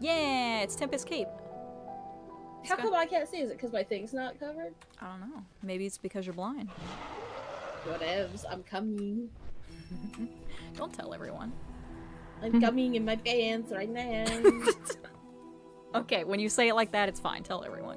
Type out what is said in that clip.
Yeah, it's Tempest Cape. It's How come I can't see? Is it because my thing's not covered? I don't know. Maybe it's because you're blind. Whatevs. I'm coming. Don't tell everyone. I'm coming in my pants right now. Okay, when you say it like that, it's fine. Tell everyone.